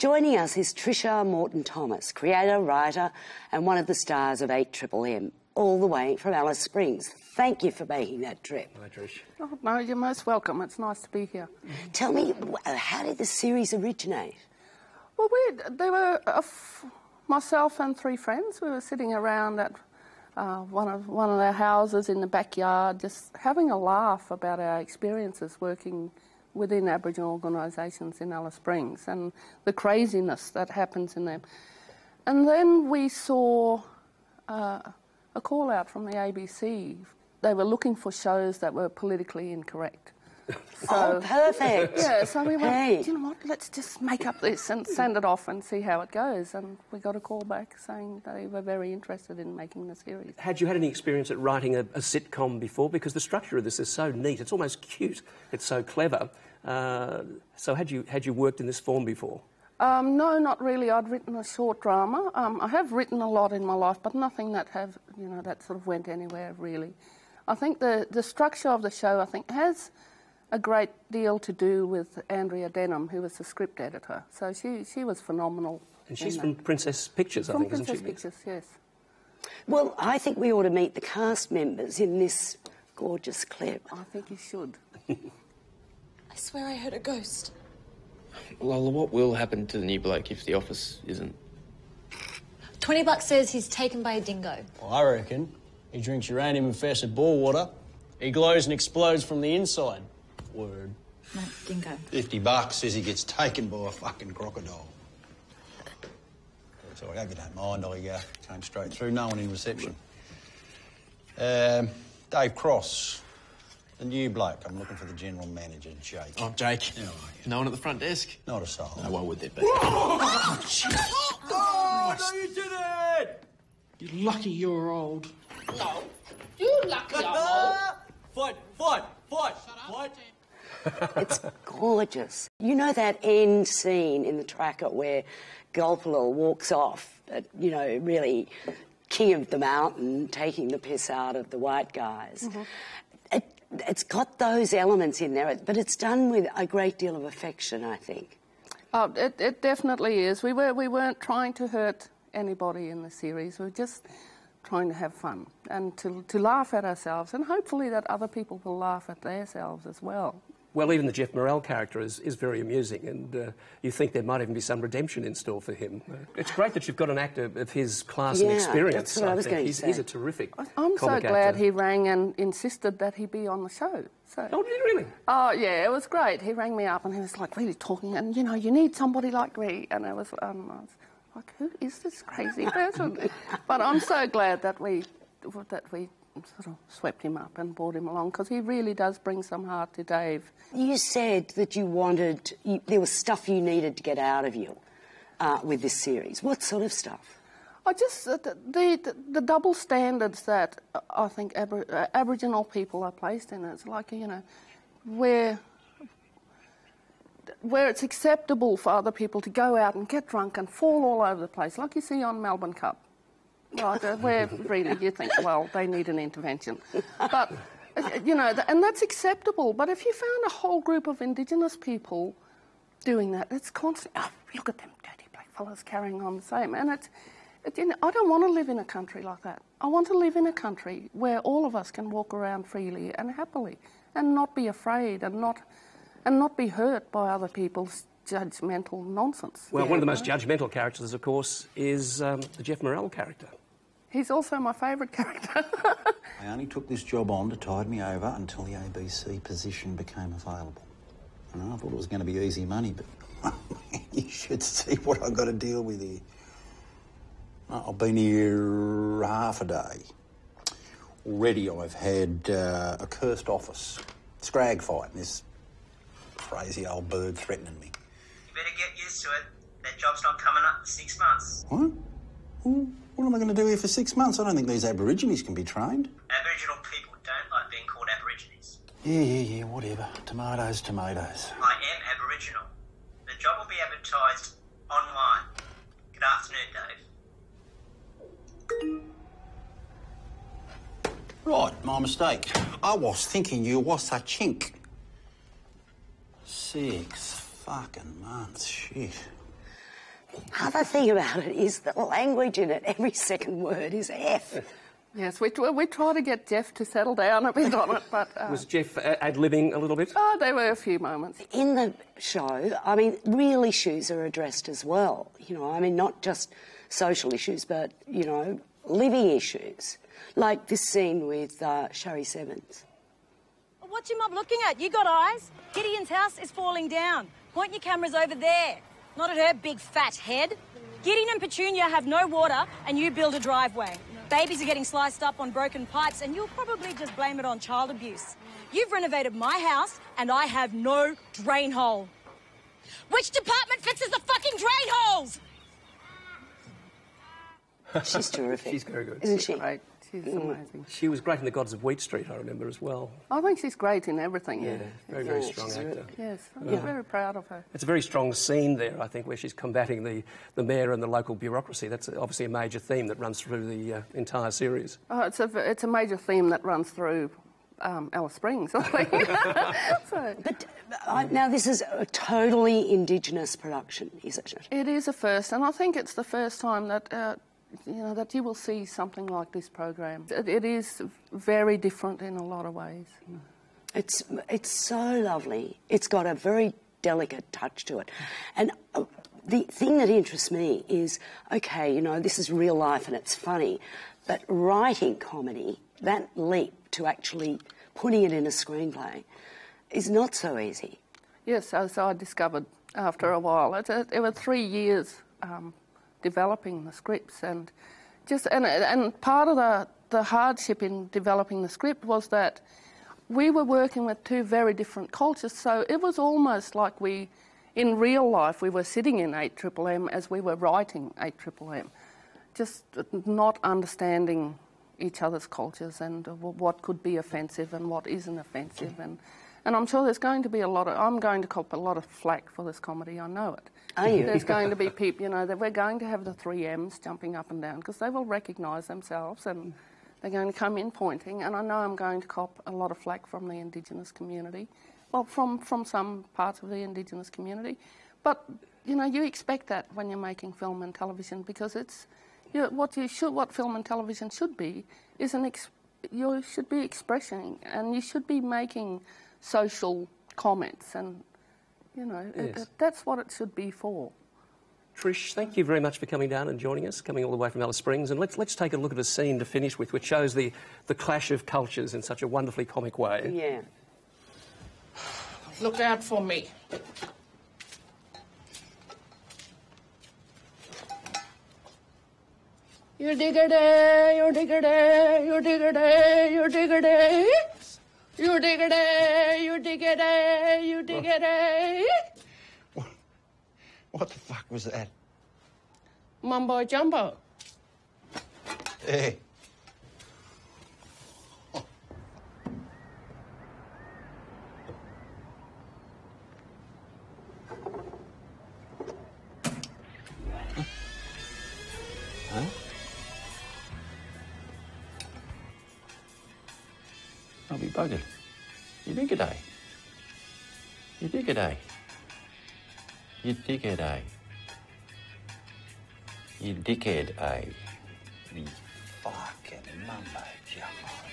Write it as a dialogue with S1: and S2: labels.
S1: Joining us is Trisha Morton Thomas, creator, writer, and one of the stars of 8 Triple M, all the way from Alice Springs. Thank you for making that trip.
S2: Hi, Trish.
S3: Oh, no, you're most welcome. It's nice to be here.
S1: Tell me, how did the series originate?
S3: Well, we there were myself and three friends. We were sitting around at uh, one of one of our houses in the backyard, just having a laugh about our experiences working within Aboriginal organisations in Alice Springs and the craziness that happens in them. And then we saw uh, a call out from the ABC. They were looking for shows that were politically incorrect.
S1: So, oh, perfect.
S3: Yeah, so we went, hey. you know what, let's just make up this and send it off and see how it goes. And we got a call back saying they were very interested in making the series.
S2: Had you had any experience at writing a, a sitcom before? Because the structure of this is so neat, it's almost cute, it's so clever. Uh, so had you, had you worked in this form before?
S3: Um, no, not really. I'd written a short drama. Um, I have written a lot in my life, but nothing that have you know that sort of went anywhere really. I think the the structure of the show I think has a great deal to do with Andrea Denholm, who was the script editor. So she, she was phenomenal.
S2: And she's from that. Princess Pictures,
S3: from
S2: I think,
S3: Princess
S2: isn't
S3: she? Princess Pictures, yes.
S1: Well, I think we ought to meet the cast members in this gorgeous clip.
S3: I think you should.
S4: I swear I heard a ghost.
S5: Lola, what will happen to the new bloke if the office isn't?
S4: 20 bucks says he's taken by a dingo.
S6: Well, I reckon he drinks uranium-infested bore water. He glows and explodes from the inside. Word.
S4: No, dingo.
S7: 50 bucks says he gets taken by a fucking crocodile. Sorry, I hope you don't mind. I uh, came straight through. No one in reception. Um, Dave Cross, the new bloke. I'm looking for the general manager, Jake.
S5: Oh, Jake. How are you? No one at the front desk?
S7: Not a soul.
S5: No, why would there be?
S7: oh, shit.
S8: Oh, no, you did it!
S6: You're lucky you're old.
S8: No, you're lucky I'm old. Fight, fight, fight, fight
S1: it's gorgeous. You know that end scene in the tracker where Gulpilil walks off, you know, really king of the mountain, taking the piss out of the white guys. Mm-hmm. It, it's got those elements in there, but it's done with a great deal of affection, I think.
S3: Oh, it, it definitely is. We, were, we weren't trying to hurt anybody in the series. We were just trying to have fun and to, to laugh at ourselves, and hopefully that other people will laugh at themselves as well
S2: well, even the Geoff Morrell character is, is very amusing, and uh, you think there might even be some redemption in store for him. It's great that you've got an actor of his class
S1: yeah,
S2: and experience.
S1: That's what I, I was going
S2: he's,
S1: to say.
S2: He's a terrific.
S3: I'm so glad
S2: actor.
S3: he rang and insisted that he be on the show. So,
S2: oh, did he really?
S3: Oh, yeah, it was great. He rang me up and he was like really talking, and you know, you need somebody like me, and I was, um, I was like, who is this crazy person? but I'm so glad that we that we sort of swept him up and brought him along because he really does bring some heart to Dave.
S1: You said that you wanted, you, there was stuff you needed to get out of you uh, with this series. What sort of stuff?
S3: I just, uh, the, the, the, double standards that I think Abor uh, Aboriginal people are placed in. It's like, you know, where where it's acceptable for other people to go out and get drunk and fall all over the place, like you see on Melbourne Cup. Right, uh, where really you think, well, they need an intervention. But, you know, and that's acceptable. But if you found a whole group of Indigenous people doing that, it's constant, oh, look at them dirty black fellas carrying on the same. And it's, it, you know, I don't want to live in a country like that. I want to live in a country where all of us can walk around freely and happily and not be afraid and not, and not be hurt by other people's judgmental nonsense.
S2: Well, yeah, one of the most judgmental characters, of course, is um, the Geoff Morrell character.
S3: He's also my favourite character.
S7: I only took this job on to tide me over until the ABC position became available. And I thought it was going to be easy money, but you should see what I've got to deal with here. I've been here half a day. Already I've had uh, a cursed office, scrag fight, and this crazy old bird threatening me.
S9: You better get used to it. That job's not coming up for six months.
S7: What? Ooh. What am I going to do here for six months? I don't think these Aborigines can be trained.
S9: Aboriginal people don't like being called Aborigines.
S7: Yeah, yeah, yeah, whatever. Tomatoes, tomatoes.
S9: I am Aboriginal. The job will be advertised online. Good afternoon,
S7: Dave. Right, my mistake. I was thinking you was a chink. Six fucking months, shit.
S1: Other thing about it is the language in it. Every second word is F.
S3: Yes, we, we try to get Geoff to settle down a bit on it, but. Uh,
S2: Was Geoff ad libbing a little bit?
S3: Oh, there were a few moments.
S1: In the show, I mean, real issues are addressed as well. You know, I mean, not just social issues, but, you know, living issues. Like this scene with uh, Shari Sebbens.
S10: What's your mum looking at? You got eyes? Gideon's house is falling down. Point your cameras over there, not at her big fat head. Gideon and Petunia have no water, and you build a driveway. Babies are getting sliced up on broken pipes, and you'll probably just blame it on child abuse. You've renovated my house, and I have no drain hole. Which department fixes the fucking drain holes?
S1: She's terrific.
S2: She's very good.
S1: Isn't she?
S3: Great. She's amazing.
S2: She was great in The Gods of Wheat Street, I remember as well.
S3: I think she's great in everything.
S2: Yeah, very, very
S1: Yeah,
S2: strong
S1: she's
S2: actor.
S3: Yes, I'm
S2: Yeah.
S3: very proud of her.
S2: It's a very strong scene there, I think, where she's combating the, the mayor and the local bureaucracy. That's obviously a major theme that runs through the uh, entire series.
S3: Oh, it's a it's a major theme that runs through um, Alice Springs, I think. so,
S1: But uh, now this is a totally Indigenous production, isn't it?
S3: it is a first, and I think it's the first time that. Uh, you know that you will see something like this program. It, it is very different in a lot of ways.
S1: It's it's so lovely. It's got a very delicate touch to it, and uh, the thing that interests me is okay, you know, this is real life and it's funny, but writing comedy, that leap to actually putting it in a screenplay, is not so easy.
S3: Yes, as I discovered after a while, it, it, it was three years um, developing the scripts, and just and and part of the the hardship in developing the script was that we were working with two very different cultures, so it was almost like we, in real life, we were sitting in 8MMM as we were writing 8MMM, just not understanding each other's cultures and what could be offensive and what isn't offensive. And and I'm sure there's going to be a lot of I'm going to cop a lot of flack for this comedy I know it.
S1: Are you?
S3: there's going to be people you know that we're going to have the three M's jumping up and down because they will recognise themselves and they're going to come in pointing. And I know I'm going to cop a lot of flack from the Indigenous community. Well from from some parts of the Indigenous community. But you know you expect that when you're making film and television because it's you know, what you should, what film and television should be, is an ex- you should be expressing, and you should be making social comments, and you know
S2: Yes.
S3: it- that's what it should be for.
S2: Trish, thank you very much for coming down and joining us, coming all the way from Alice Springs. And let's, let's take a look at a scene to finish with, which shows the, the clash of cultures in such a wonderfully comic way.
S1: Yeah.
S8: Look out for me.
S3: You diggity, you diggity, you diggity, you diggity. You diggity, you diggity, you diggity.
S7: What the fuck was that?
S3: Mumbo jumbo.
S7: Hey. I'll be buggered. You dig a eh? You dig a eh? You dig a eh? You dickhead, eh? You fucking mumbo jumbo.